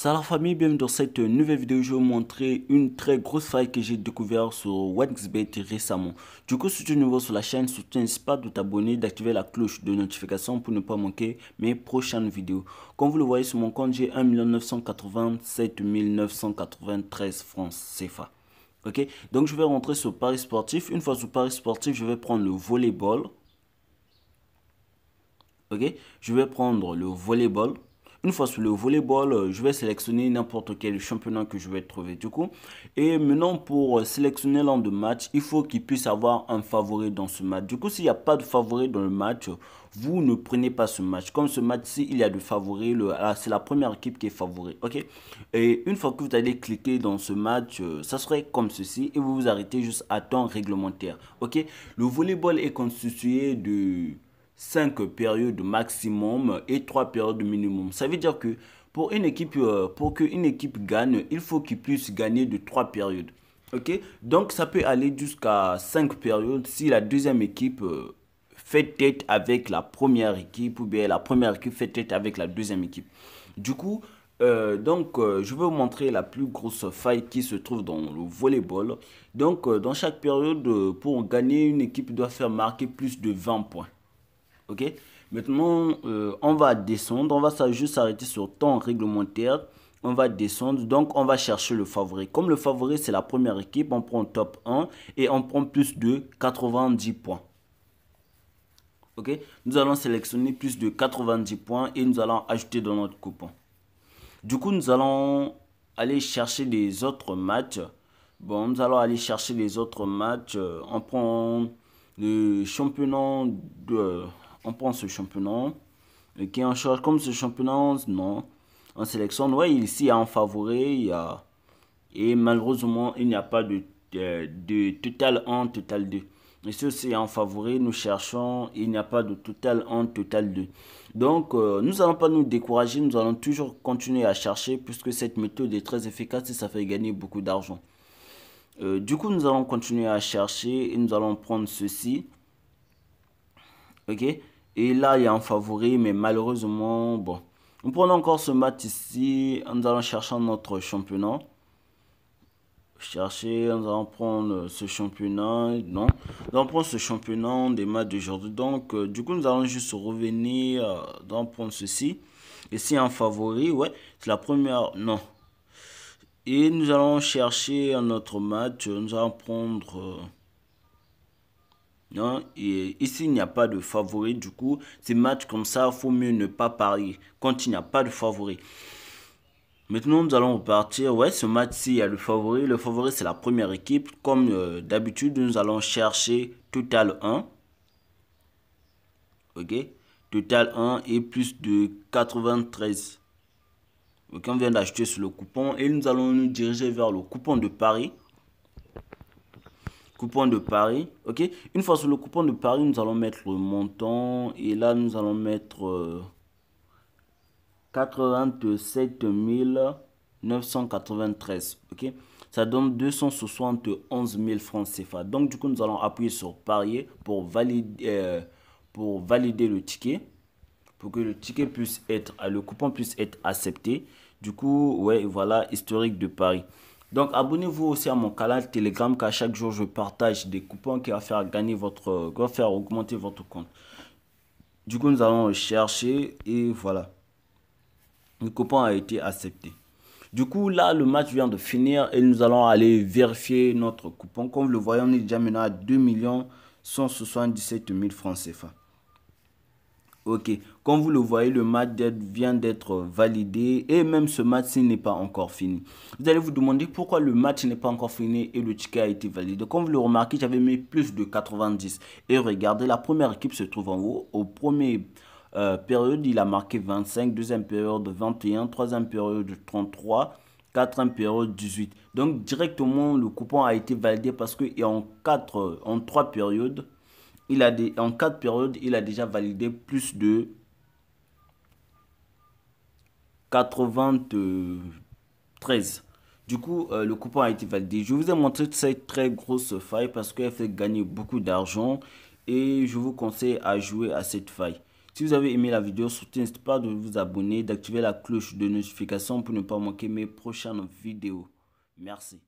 Salut famille, bienvenue dans cette nouvelle vidéo. Je vais vous montrer une très grosse faille que j'ai découvert sur OneXBet récemment. Du coup, si tu es nouveau sur la chaîne, surtout n'hésite pas de t'abonner, d'activer la cloche de notification pour ne pas manquer mes prochaines vidéos. Comme vous le voyez sur mon compte, j'ai 1 987 993 francs CFA. Ok, donc je vais rentrer sur Paris sportif. Une fois sur Paris sportif, je vais prendre le volleyball. Ok, je vais prendre le volleyball. Une fois sur le volleyball, euh, je vais sélectionner n'importe quel championnat que je vais trouver du coup. Et maintenant, pour sélectionner l'un de match, il faut qu'il puisse avoir un favori dans ce match. Du coup, s'il n'y a pas de favori dans le match, vous ne prenez pas ce match. Comme ce match-ci, il y a de favoris, ah, c'est la première équipe qui est favori. Ok? Et une fois que vous allez cliquer dans ce match, euh, ça serait comme ceci et vous vous arrêtez juste à temps réglementaire. Ok? Le volleyball est constitué de 5 périodes maximum et 3 périodes minimum. Ça veut dire que pour une équipe, euh, pour qu'une équipe gagne, il faut qu'il puisse gagner de 3 périodes. Ok? Donc ça peut aller jusqu'à 5 périodes si la deuxième équipe euh, fait tête avec la première équipe ou bien la première équipe fait tête avec la deuxième équipe. Du coup, euh, donc, je vais vous montrer la plus grosse faille qui se trouve dans le volleyball. Donc, dans chaque période, pour gagner, une équipe doit faire marquer plus de 20 points. Ok? Maintenant, euh, on va descendre. On va juste s'arrêter sur temps réglementaire. On va descendre. Donc, on va chercher le favori. Comme le favori, c'est la première équipe, on prend top 1 et on prend plus de 90 points. Ok? Nous allons sélectionner plus de 90 points et nous allons ajouter dans notre coupon. Du coup, nous allons aller chercher les autres matchs. Bon, nous allons aller chercher les autres matchs. On prend le championnat de on prend ce championnat qui en charge comme ce championnat, non, en sélection. Oui, ici, il y a un favori, il y a, et malheureusement, il n'y a pas de, de, total 1, total 2. Ici c'est en favori, nous cherchons, il n'y a pas de total 1, total 2. Donc, euh, nous n'allons pas nous décourager, nous allons toujours continuer à chercher puisque cette méthode est très efficace et ça fait gagner beaucoup d'argent. Euh, du coup, nous allons continuer à chercher et nous allons prendre ceci. Ok? Et là, il y a un favori, mais malheureusement, bon. Nous prenons encore ce match ici. Nous allons chercher notre championnat. Chercher, nous allons prendre ce championnat. Non, nous allons prendre ce championnat des matchs d'aujourd'hui. Donc, euh, du coup, nous allons juste revenir. Euh, dans prendre ceci. Ici, un favori, ouais. C'est la première. Non. Et nous allons chercher un autre match. Nous allons prendre. Euh, non, et ici, il n'y a pas de favori. Du coup, ces matchs comme ça, il faut mieux ne pas parier quand il n'y a pas de favori. Maintenant, nous allons repartir. Ouais, ce match-ci, il y a le favori. Le favori, c'est la première équipe. Comme euh, d'habitude, nous allons chercher total 1. Ok? Total 1 et plus de 93. Ok, on vient d'acheter sur le coupon. Et nous allons nous diriger vers le coupon de Paris coupon de Paris. Ok? Une fois sur le coupon de Paris, nous allons mettre le montant. Et là, nous allons mettre 87 993. Ok? Ça donne 271 000 francs CFA. Donc, du coup, nous allons appuyer sur parier pour valider, euh, pour valider le ticket. Pour que le ticket puisse être, le coupon puisse être accepté. Du coup, ouais, voilà, historique de Paris. Donc abonnez-vous aussi à mon canal Telegram car chaque jour je partage des coupons qui vont faire gagner votre, qui vont faire augmenter votre compte. Du coup nous allons chercher et voilà. Le coupon a été accepté. Du coup là le match vient de finir et nous allons aller vérifier notre coupon. Comme vous le voyez on est déjà maintenant à 2 177 000 francs CFA. Ok, comme vous le voyez, le match vient d'être validé et même ce match n'est pas encore fini. Vous allez vous demander pourquoi le match n'est pas encore fini et le ticket a été validé. Comme vous le remarquez, j'avais mis plus de 90. Et regardez, la première équipe se trouve en haut. Au premier euh, période, il a marqué 25, deuxième période 21, troisième période 33, quatrième période 18. Donc directement, le coupon a été validé parce qu'en en trois périodes, il a des, en quatre périodes, il a déjà validé plus de 93. Du coup, euh, le coupon a été validé. Je vous ai montré cette très grosse faille parce qu'elle fait gagner beaucoup d'argent et je vous conseille à jouer à cette faille. Si vous avez aimé la vidéo, surtout n'hésitez pas de vous abonner, d'activer la cloche de notification pour ne pas manquer mes prochaines vidéos. Merci.